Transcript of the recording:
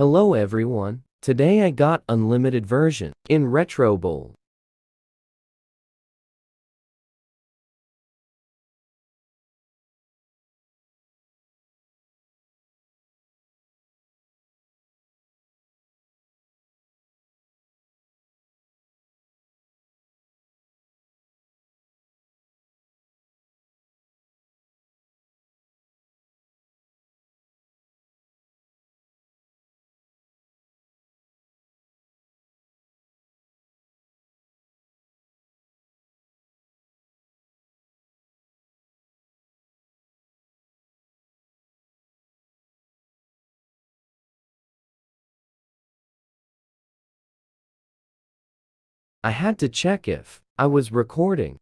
Hello everyone. Today I got unlimited version in Retro Bowl. I had to check if I was recording.